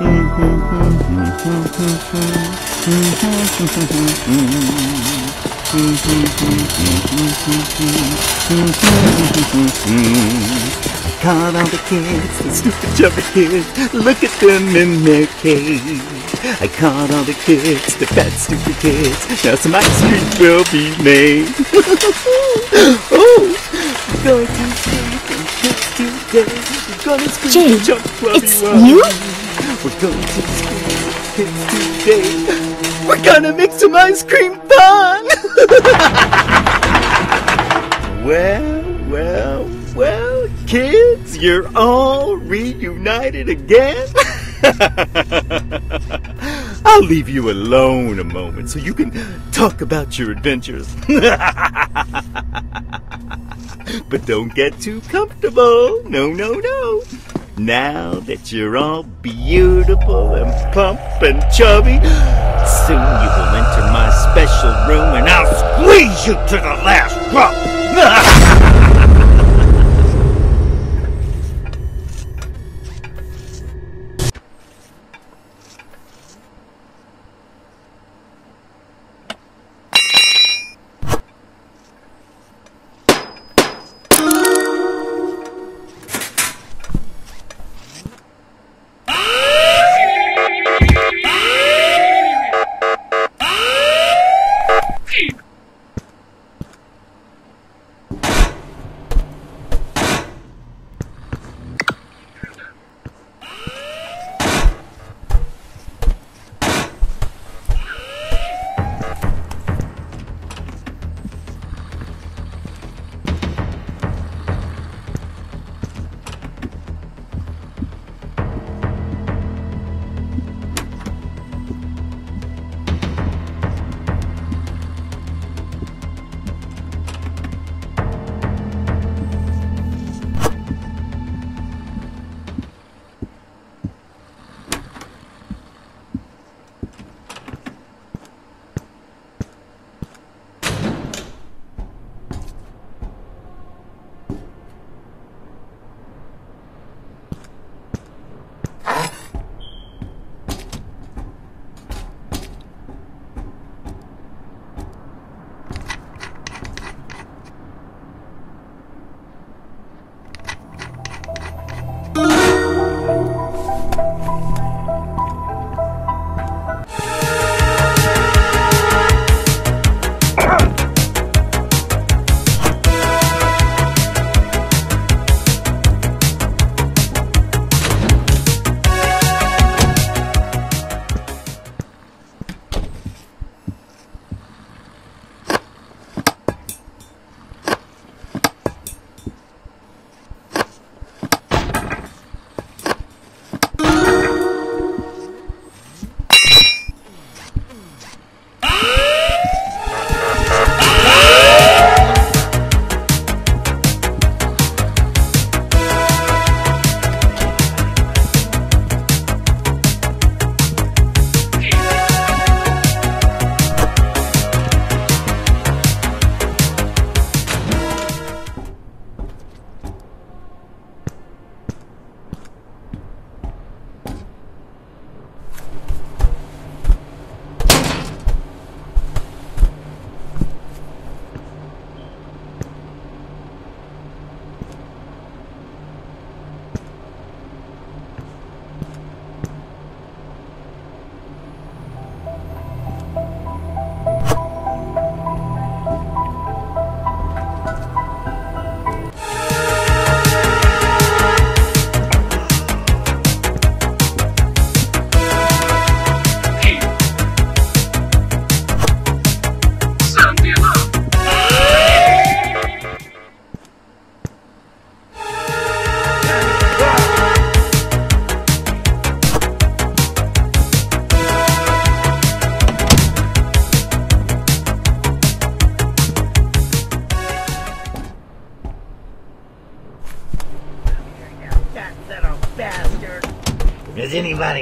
Caught all the kids, the stupid chubby kids, look at them in their cage. I caught all the kids, the fat stupid kids, now some ice cream will be made. oh, I'm going to sleep and kiss today, I'm gonna scream Jane, it's you? We're going to kids today. We're gonna make some ice cream fun. well, well, well, kids, you're all reunited again. I'll leave you alone a moment so you can talk about your adventures. but don't get too comfortable. No, no, no. Now that you're all beautiful and plump and chubby, soon you will enter my special room and I'll squeeze you to the last drop.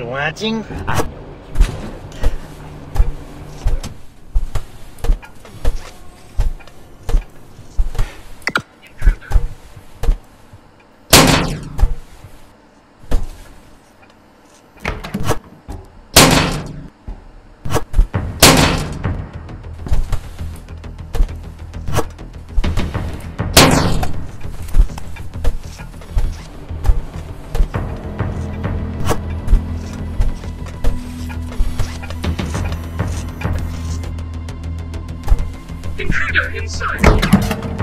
watching? Inside.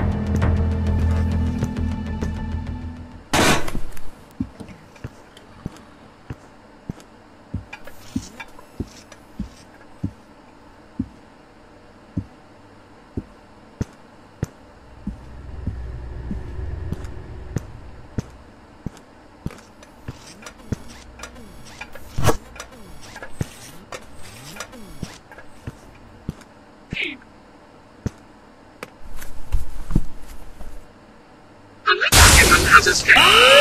Human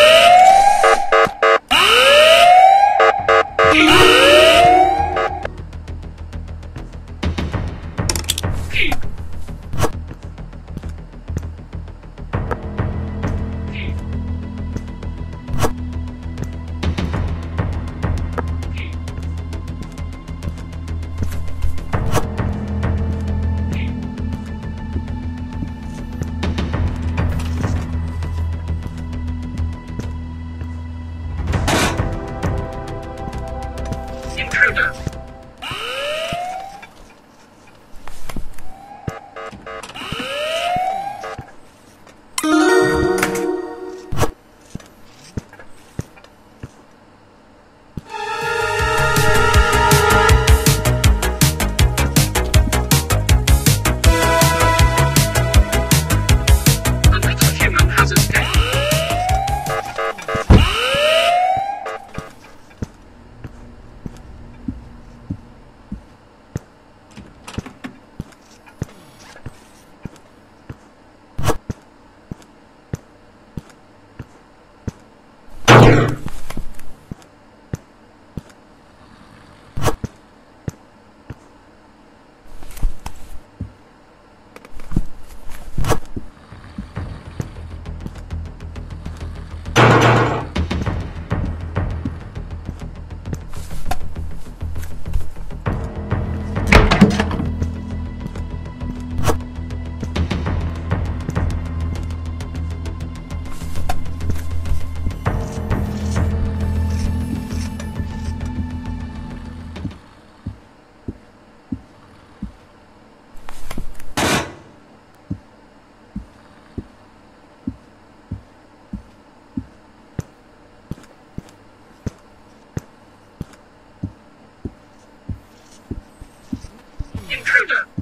Intruder.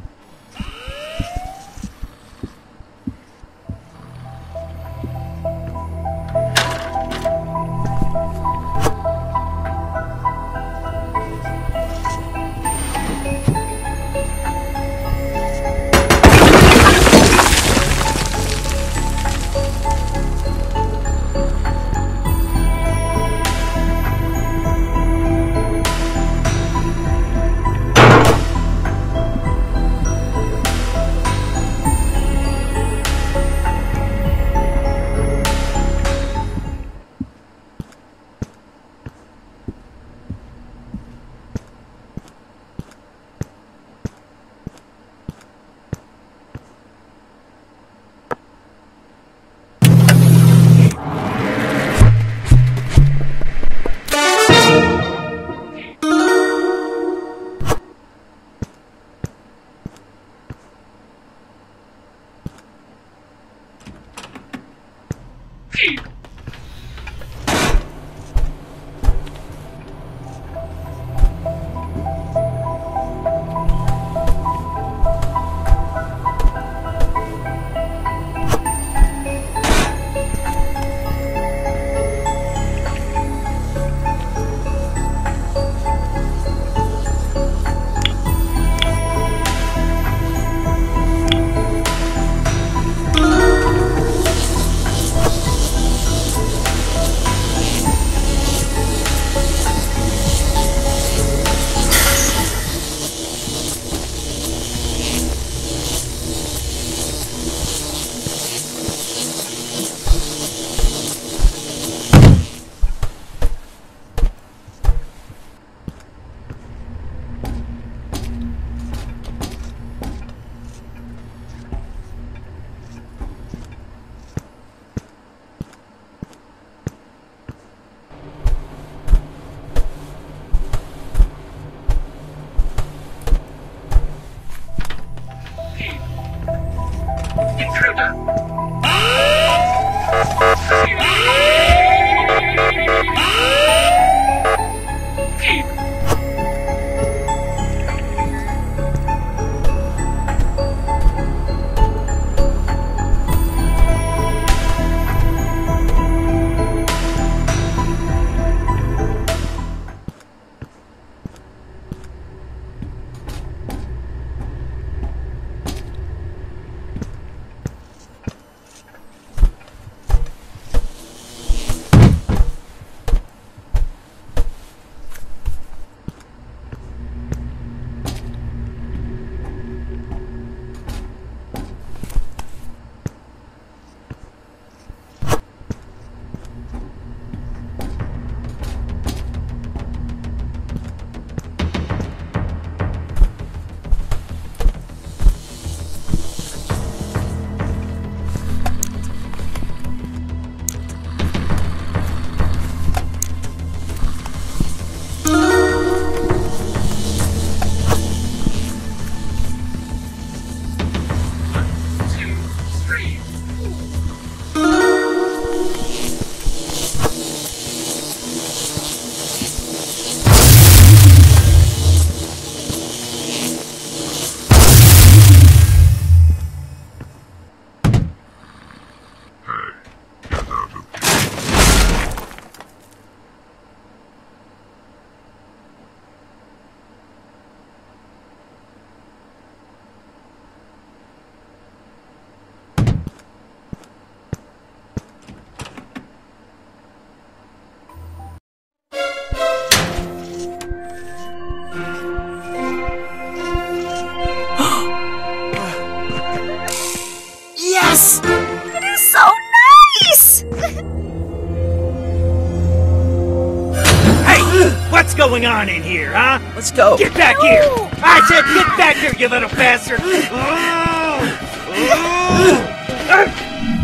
Going on in here, huh? Let's go. Get back here! I said get back here, you little bastard!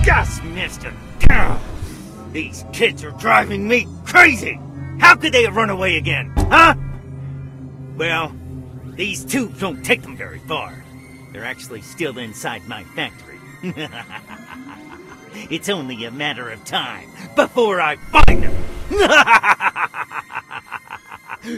Just missed him. These kids are driving me crazy! How could they have run away again, huh? Well, these tubes don't take them very far. They're actually still inside my factory. it's only a matter of time before I find them.